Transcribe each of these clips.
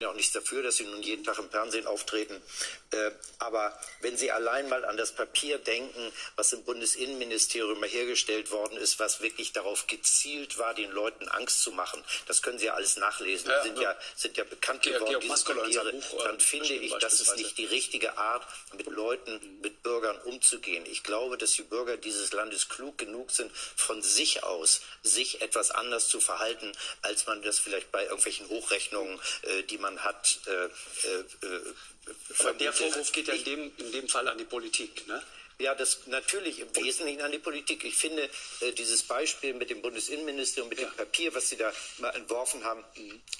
ja auch nichts dafür, dass Sie nun jeden Tag im Fernsehen auftreten. Äh, aber wenn Sie allein mal an das Papier denken, was im Bundesinnenministerium hergestellt worden ist, was wirklich darauf gezielt war, den Leuten Angst zu machen, das können Sie ja alles nachlesen, ja, sind, ja, sind ja bekannt geworden, diese Papiere, äh, dann finde ich, das ist nicht die richtige Art, mit Leuten, mit Bürgern umzugehen. Ich glaube, dass die Bürger dieses Landes klug genug sind, von sich aus sich etwas anders zu verhalten, als man das vielleicht bei irgendwelchen Hochrechnungen, äh, die man man hat. Äh, äh, der Vorwurf geht ja in dem, in dem Fall an die Politik. Ne? Ja, das natürlich im Wesentlichen an die Politik. Ich finde äh, dieses Beispiel mit dem Bundesinnenministerium, mit ja. dem Papier, was Sie da mal entworfen haben,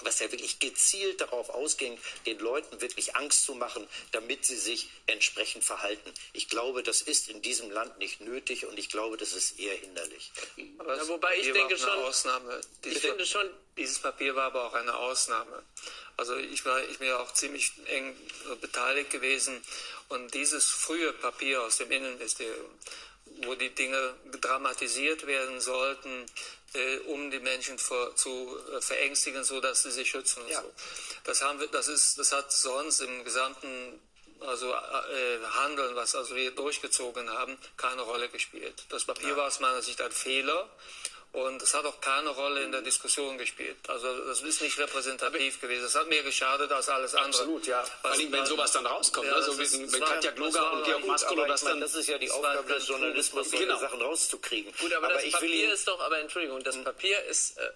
was ja wirklich gezielt darauf ausging, den Leuten wirklich Angst zu machen, damit sie sich entsprechend verhalten. Ich glaube, das ist in diesem Land nicht nötig und ich glaube, das ist eher hinderlich. Ja, wobei ich denke schon, Ausnahme. ich finde schon, dieses Papier war aber auch eine Ausnahme. Also ich war ich bin ja auch ziemlich eng beteiligt gewesen und dieses frühe Papier aus dem Innenministerium, wo die Dinge dramatisiert werden sollten, äh, um die Menschen vor, zu äh, verängstigen, so dass sie sich schützen und ja. so. Das haben wir, das ist, das hat sonst im gesamten also äh, Handeln, was also wir durchgezogen haben, keine Rolle gespielt. Das Papier ja. war aus meiner Sicht ein Fehler und es hat auch keine Rolle in der Diskussion gespielt. Also das ist nicht repräsentativ gewesen. Es hat mehr geschadet als alles andere. Absolut, ja. Vor allem, wenn sowas dann rauskommt. Ja, also wenn, wenn Katja Gloger und Georg Maskolo das dann... Das ist ja die Aufgabe des Journalismus, solche genau. Sachen rauszukriegen. Gut, aber, aber das Papier ist doch, aber Entschuldigung, das hm. Papier ist... Äh,